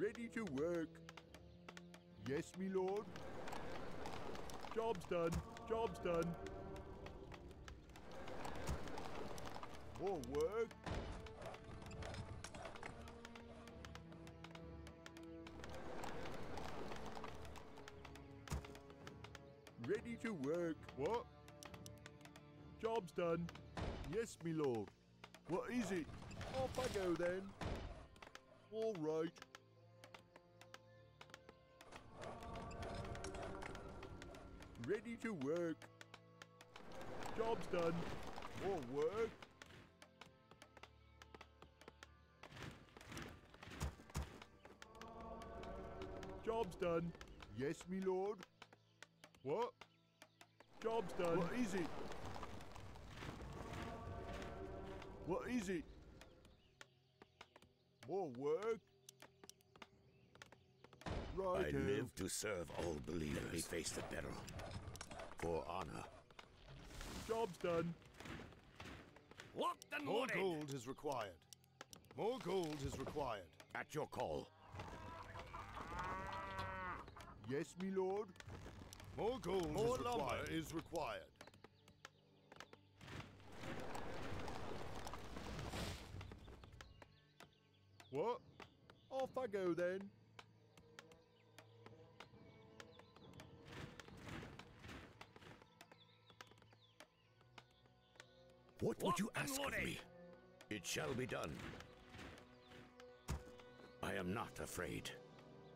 Ready to work. Yes, me lord. Job's done. Job's done. More work. Ready to work. What? Job's done. Yes, me lord. What is it? Off I go then. All right. Ready to work. Job's done. More work. Job's done. Yes, me lord. What? Job's done. What is it? What is it? More work? Right. I live to serve all believers. Let me face the peril. For honor. Job's done. Locked and More loaded. gold is required. More gold is required. At your call. Yes, me lord. More gold More is lumber. required. is required. What? Off I go then. What would you ask of me? It shall be done. I am not afraid.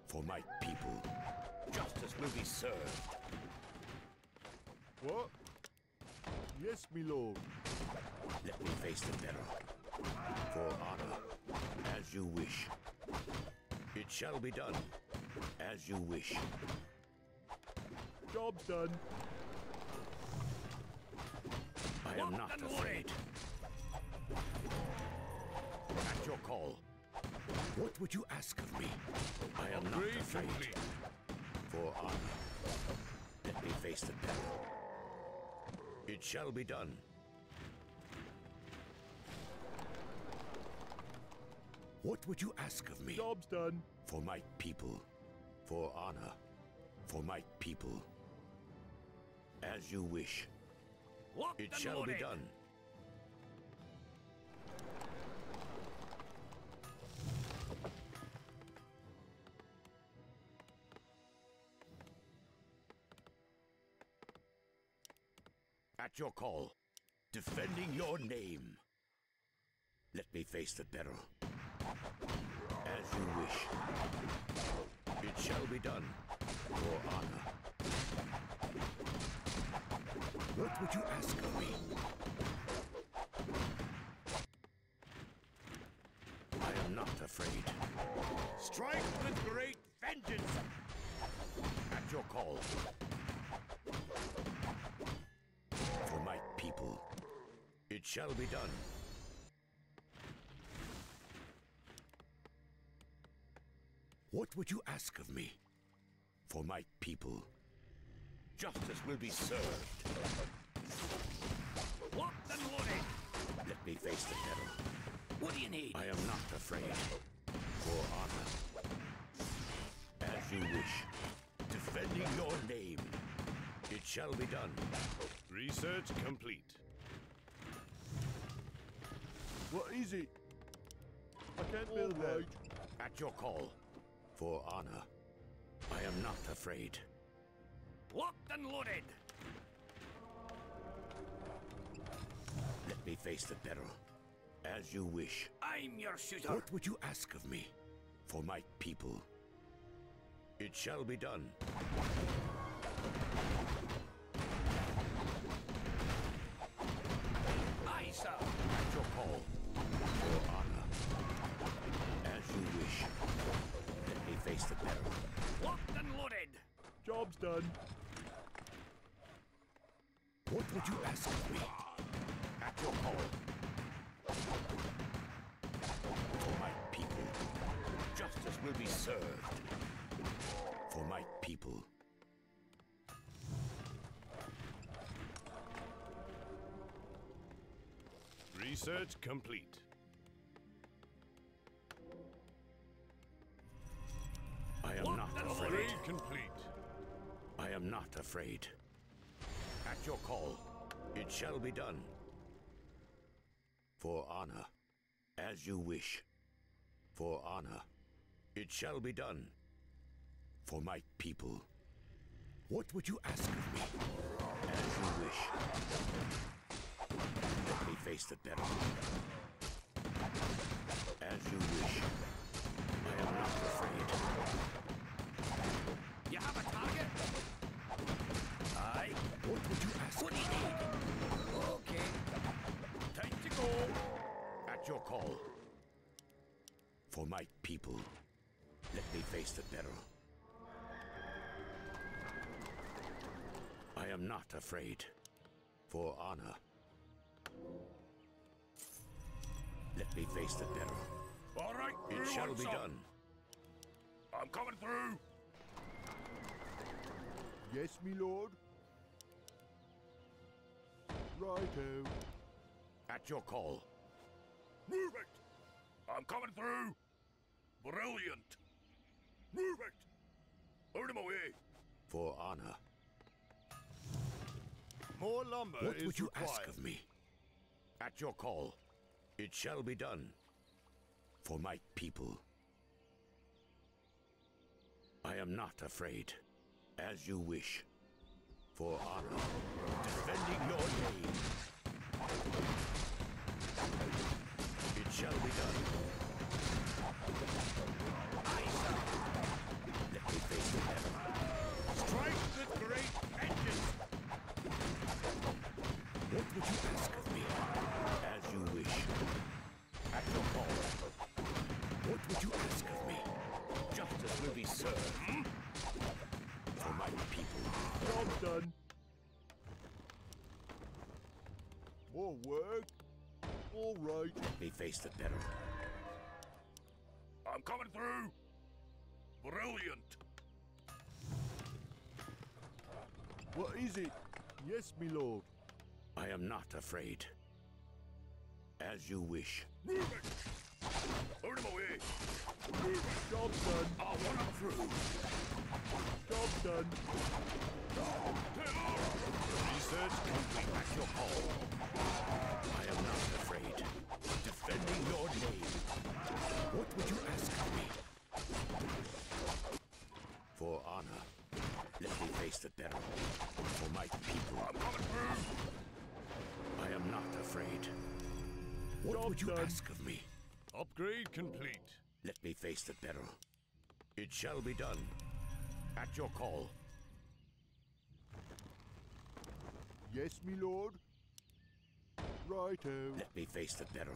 For my people, justice will be served. What? Yes, me lord. Let me face the peril. For honor, as you wish. It shall be done, as you wish. Job's done. I am not afraid. At your call. What would you ask of me? I am not Upgrade afraid. For honor, let me face the peril. It shall be done. What would you ask of me? Job's done. For my people. For honor. For my people. As you wish. Locked It shall be done. At your call, defending your name. Let me face the peril. As you wish. It shall be done. For honor. What would you ask of me? I am not afraid. Strike with great vengeance! At your call. For my people. It shall be done. What would you ask of me? For my people. Justice will be served. Locked and loaded. Let me face the peril. What do you need? I am not afraid. For honor. As you wish. Defending your name. It shall be done. Research complete. What is it? I can't build right. right. At your call. For honor. I am not afraid. Locked and loaded. Let me face the peril. As you wish. I'm your shooter. What would you ask of me? For my people. It shall be done. Aye, sir. At your call. For honor. As you wish. Let me face the peril. Locked and loaded. Job's done. What would you ask of me? At your call. For my people, justice will be served. For my people. Research complete. I am not afraid. complete. I am not afraid. At your call, it shall be done. For honor, as you wish. For honor, it shall be done. For my people. What would you ask of me? As you wish. Let me face the devil. As you wish. I am not afraid. You have a target? Aye. What would you ask? What do you need? Okay. Time to go. At your call. For my people. Let me face the peril. I am not afraid. For honor. Let me face the peril. All right. It shall be some? done. I'm coming through. Yes, me lord. Righto. At your call. Move it. I'm coming through. Brilliant. Move it. Out of my way. For honor. More lumber What is would you required. ask of me? At your call. It shall be done. For my people. I am not afraid. As you wish. For honor. Defending your name. It shall be done. Work. All right. Let me face the peril. I'm coming through. Brilliant. What is it? Yes, me lord. I am not afraid. As you wish. Move it. Out of my way. Job's done. I want him through. Job's done. Research complete. At your call. I am not afraid. Defending your name. What would you ask of me? For honor. Let me face the peril. For my people. I'm coming through. I am not afraid. What Job would you done. ask of me? Upgrade complete. Let me face the peril. It shall be done. At your call. Yes, me lord. Righto. Let me face the peril.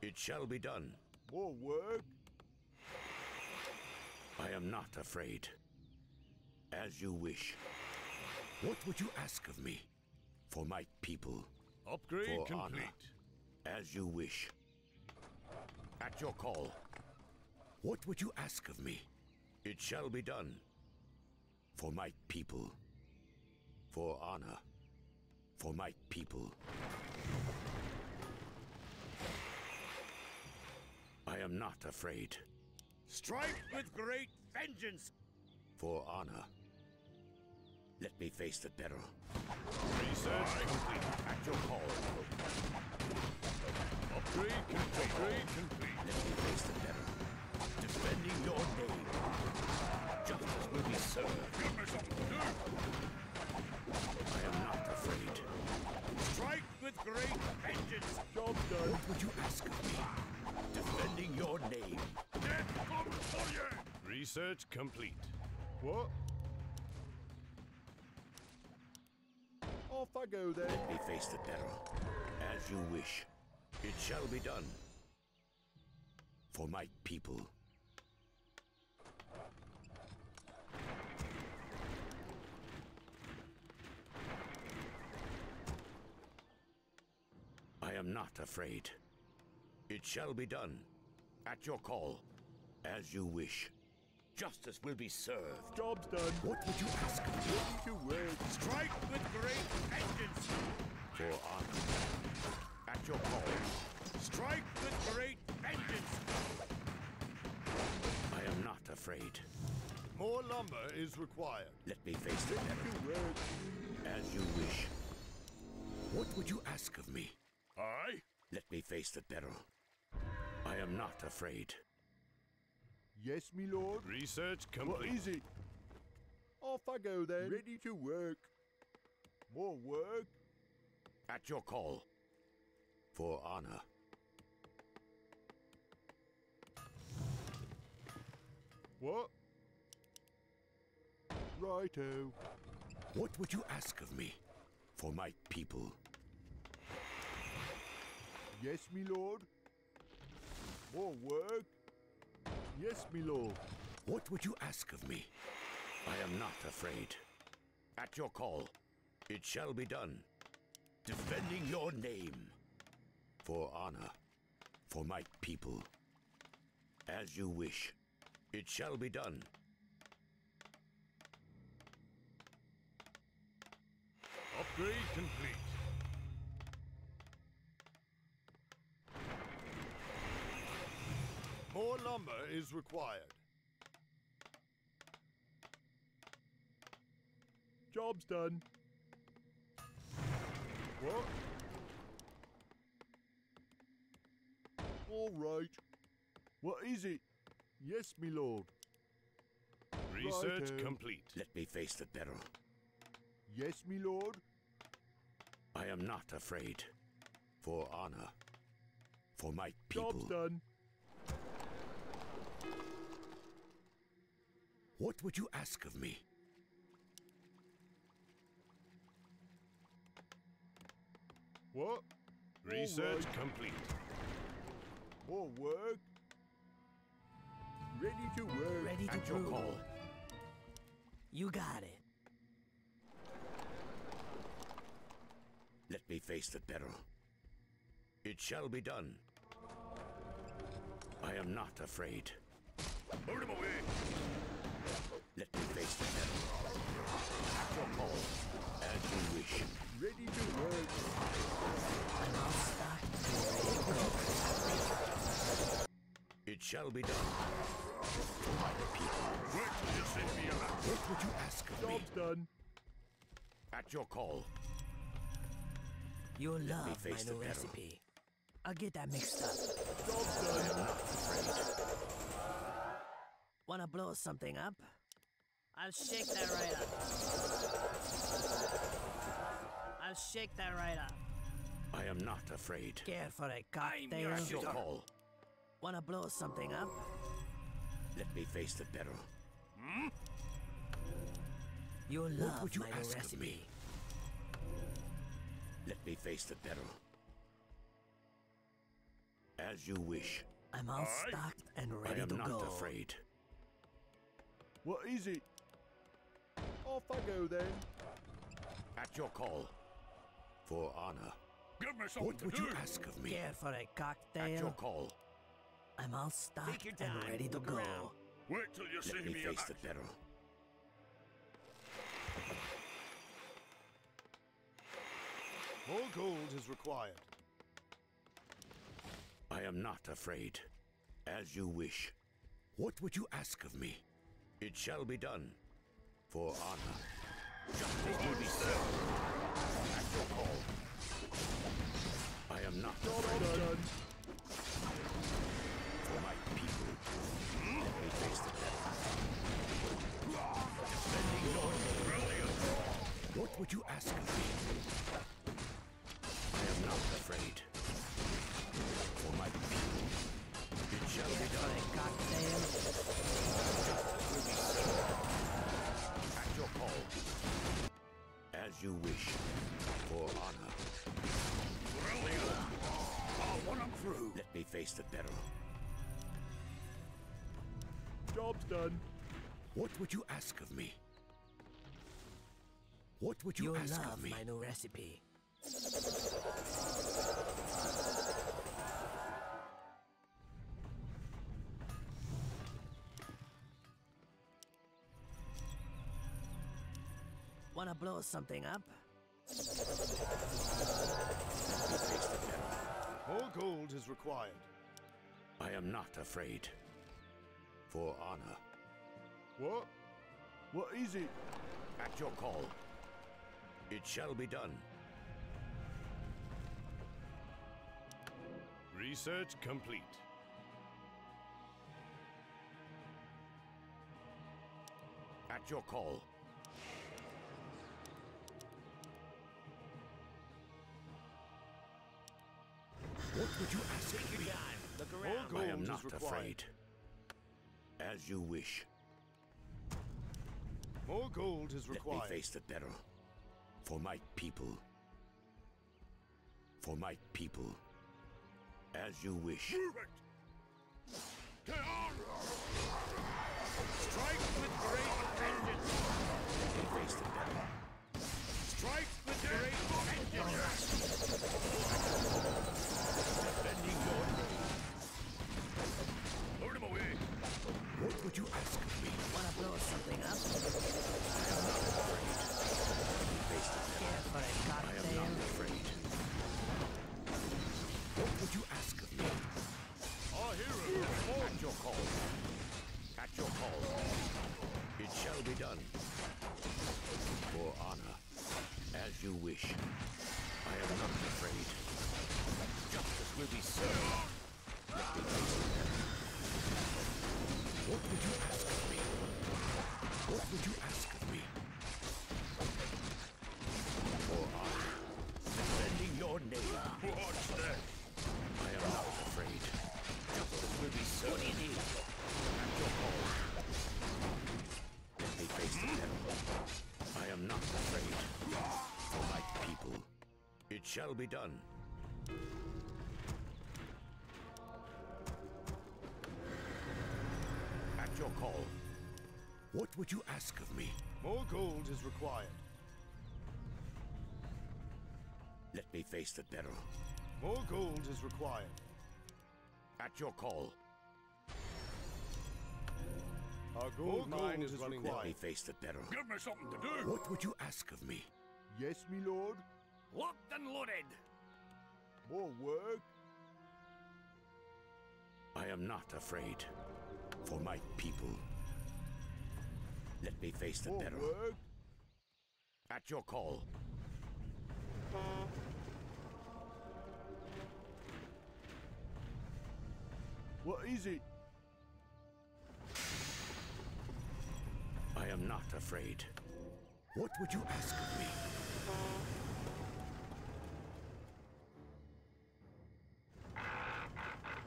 It shall be done. More work. I am not afraid. As you wish. What would you ask of me? For my people. Upgrade For complete. honor. As you wish. At your call. What would you ask of me? It shall be done. For my people. For honor. For my people. I am not afraid. Strike with great vengeance. For honor. Let me face the peril. Research complete. At your call. Upgrade complete. Upgrade complete. Let me face the peril. Defending your name. Justice will be served. Give me something to do. I am not afraid. Strike with great vengeance. Job's done. What would you ask of me? Defending your name. Death comes for you. Research complete. What? Off I go then. Let me face the peril. As you wish. It shall be done. For my people. I am not afraid. It shall be done. At your call. As you wish. Justice will be served. Job's done. What would you ask of me? Ready to work. Strike with great vengeance. For honor. At your call. Strike with great vengeance. I am not afraid. More lumber is required. Let me face the to. As you wish. What would you ask of me? Aye? Let me face the peril. I am not afraid. Yes, me lord. Research What complete. is it? Off I go then. Ready to work. More work. At your call. For honor. What? Righto. What would you ask of me? For my people. Yes, me lord. More work. Yes, Milo. What would you ask of me? I am not afraid. At your call. It shall be done. Defending your name. For honor. For my people. As you wish. It shall be done. Upgrade complete. More lumber is required. Job's done. What? All right. What is it? Yes, me lord. Research Righto. Uh, complete. Let me face the peril. Yes, me lord. I am not afraid. For honor. For my people. Job's done. What would you ask of me? What? Research right. complete. More work. Ready to work. Ready to At your call. You got it. Let me face the peril. It shall be done. I am not afraid. Move him away! Let me face the peril. At your call. As you wish. Ready to work. I'm all stocked and ready to go. It shall be done. My people. Wait till you send me a map. What would you ask of me? Job's done. At your call. You'll love my new recipe. I'll get that mixed up. Job's I am not afraid. Wanna blow something up? I'll shake that right up. I'll shake that right up. I am not afraid. Care for a cocktail? At your call. Wanna blow something up? Let me face the peril. Hmm? You'll love would you my new ask of recipe. me? Let me face the peril. As you wish. I'm all Aye. stocked and ready to go. I am not go. afraid. What is it? Off I go then. At your call. For honor. Give me something What to would do! you ask of me? Care for a cocktail? At your call. I'm all stocked and ready to Look go. around. Wait till you Let see me me face map. the peril. More gold is required. I am not afraid. As you wish. What would you ask of me? It shall be done. For honor. Justice will be served. At your call. I am not Job's afraid. For my people. Let me face the peril. Defending your brilliant. What would you ask of me? I am not afraid. For my people. It shall be done. a cocktail? Call. As you wish. For honor. I'll through. Let me face the peril. Job's done. What would you ask of me? What would you You'll ask love of me? my new recipe. Blow something up? More gold is required. I am not afraid. For honor. What? What is it? At your call. It shall be done. Research complete. At your call. What would you ask Take me? Look around. I am not afraid. As you wish. More gold is required. Let me face the peril. For my people. For my people. As you wish. Move it! Get on! Strike with great vengeance! Let me face the peril. Strike with great vengeance! Defending your name. Lure him away! What would you ask of me? Wanna blow something up? Face the peril. Care for a I am not afraid. What would you ask of me? Our hero has. At your call. At your call. It shall be done. For honor. As you wish. I am not afraid. Justice will be served. What would you ask of me? What would you ask of me? For honor. Defending your name. Watch that! I am not afraid. Justice will be served. What do you need? At your call. Let me face the peril. I am not afraid. For my people, it shall be done. More gold is required. Let me face the peril. More gold is required. At your call. Our gold mine is running Let me face the peril. Give me something to do! What would you ask of me? Yes, me lord. Locked and loaded! More work? I am not afraid. For my people. Let me face the peril. work? At your call. What is it? I am not afraid. What would you ask of me?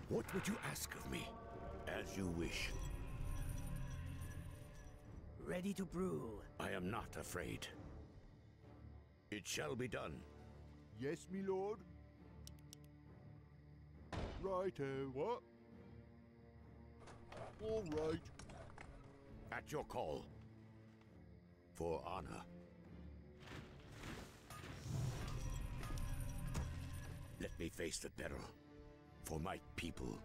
What would you ask of me? As you wish. Ready to brew. I am not afraid. It shall be done. Yes, me lord. Righto. Eh, what? All right. At your call. For honor. Let me face the peril. For my people.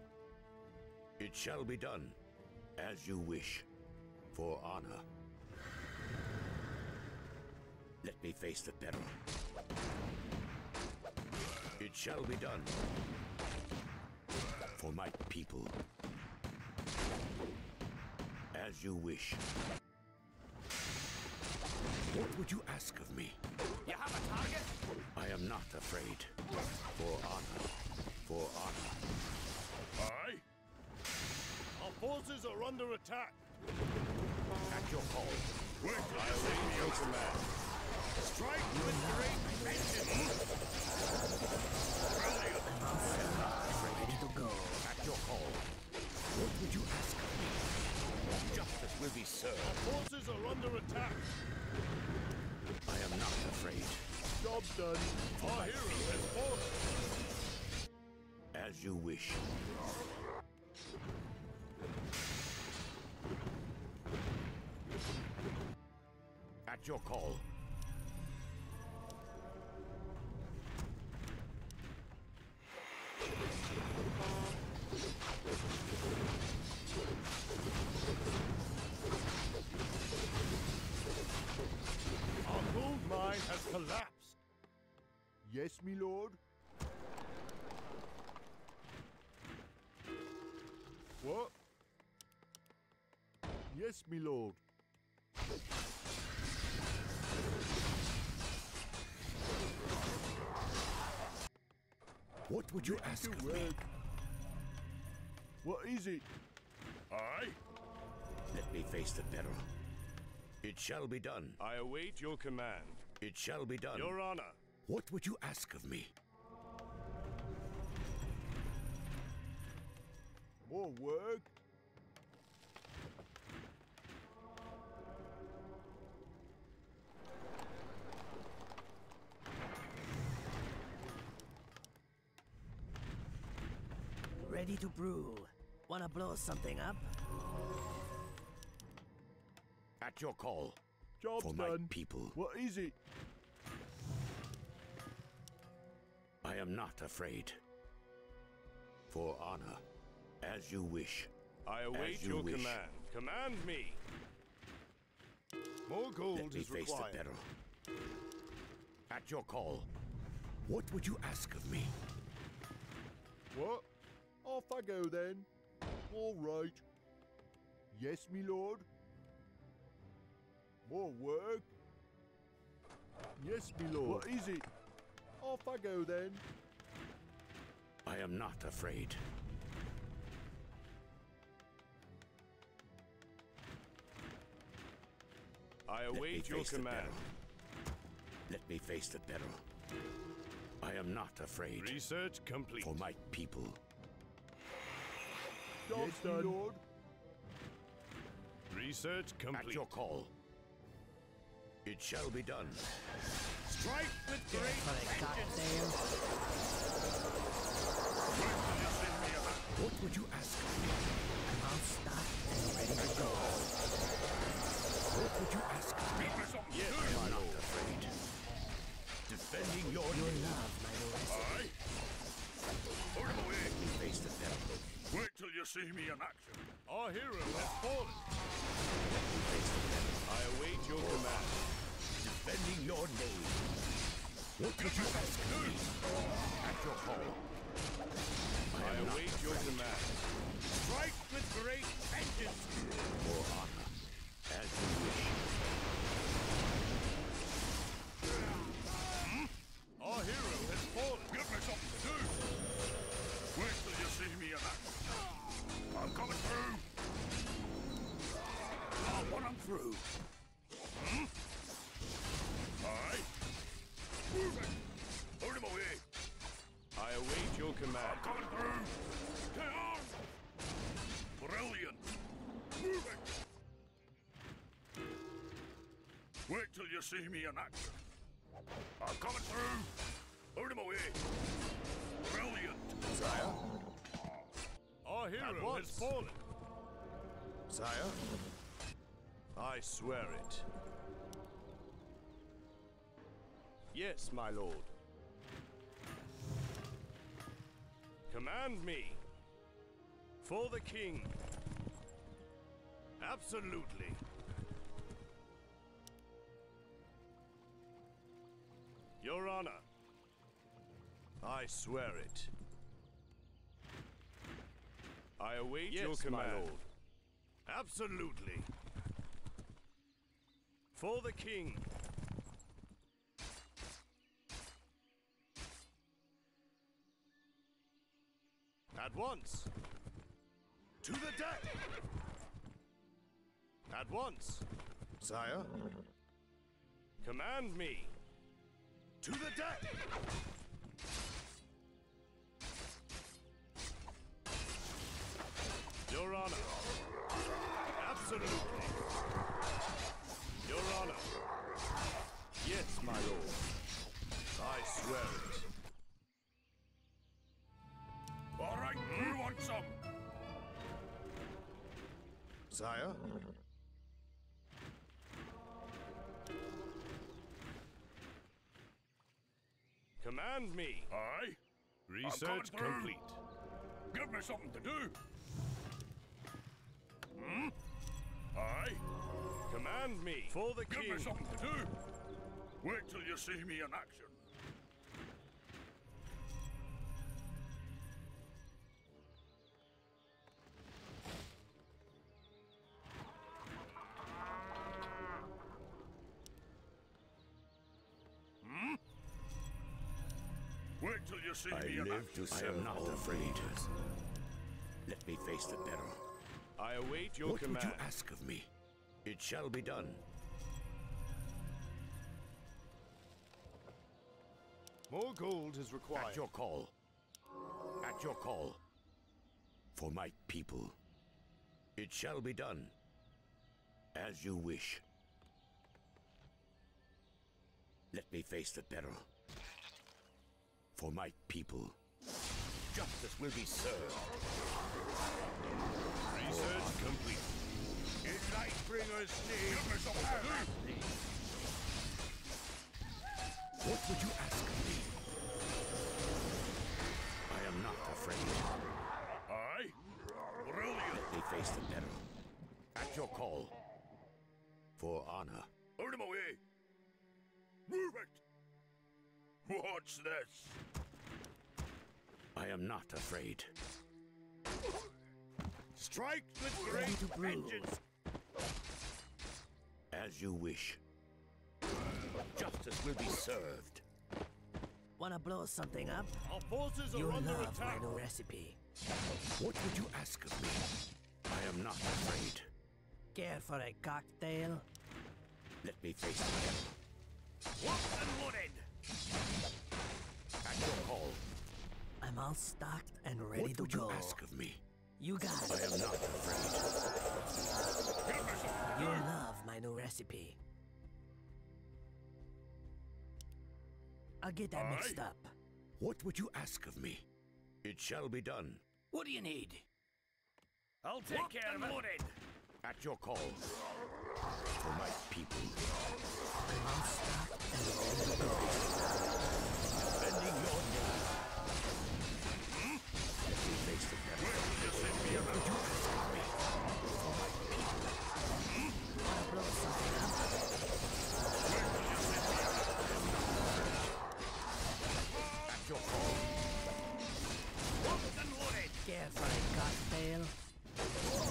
It shall be done. As you wish. For honor. Let me face the peril. It shall be done. For my people. As you wish. What would you ask of me? You have a target? I am not afraid. For honor. For honor. Aye? Our forces are under attack. At your call. Wait I you see await your command. As you wish. At your call. Yes, me lord. What? Yes, me lord. What would you ask of me? What is it? I. Let me face the peril. It shall be done. I await your command. It shall be done. Your honor, what would you ask of me? More work? Ready to brew. Wanna blow something up? At your call. Job's For my done. people. What is it? Am not afraid. For honor, as you wish. I await you your wish. command. Command me. More gold Let me is face required. the peril. At your call. What would you ask of me? What? Off I go then. All right. Yes, me lord. More work? Yes, me lord. What is it? Off I go then. I am not afraid. I await your the command. Let me face the peril. I am not afraid. Research complete. For my people. Job's yes, done. lord. Research complete. At complete. your call. It shall be done. Strike with For a What would you ask of me? I'll stop and ready to go. What would you ask of me? Give me something Yes, I'm not afraid. Defending your Your love, my Marissa. Aye? Away. Face the peril. Wait till you see me in action. Our hero has fallen. Face the peril. I await your command. Defending your name. What would you ask of me? At your call. I I await your command. Strike with great vengeance. for honor. See me in action. I'm coming through. Put him away. Brilliant. Sire? Our hero has fallen. Sire? I swear it. Yes, my lord. Command me. For the king. Absolutely. I swear it. I await your Yes, my command. lord. Absolutely. For the king. At once. To the deck. At once. Sire? Command me. To the deck. Honor. Absolutely. Your Honor. Yes, my lord. I swear it. All right, you want some? Sire? Command me. Aye? Research complete. Give me something to do. Aye? Command me. For the king. Give king. me something to do. Wait till you see me in action. Hmm? Wait Wait till you see I me live to serve I am not all afraid. Let me face the peril. I await your what command. would you ask of me? It shall be done. More gold is required. At your call. At your call. For my people. It shall be done. As you wish. Let me face the peril. For my people. Justice will be served. Research complete. In Lightbringer's name. Give me some help. What would you ask of me? I am not afraid. Aye. Brilliant. Let me face the peril. At your call. For honor. Out of my way. Move it. What's this? I am not afraid. Strike with great vengeance. As you wish. Justice will be served. Wanna blow something up? Our forces are You under love my attack. new recipe. What would you ask of me? I am not afraid. Care for a cocktail? Let me face the peril. What and wooded. At your call. I'm all stocked and ready what to would go. you ask of me? You got I am not afraid. Give me some You love my new recipe. I'll get that mixed up. What would you ask of me? It shall be done. What do you need? I'll take care of it. Wooded. At your call. For my people.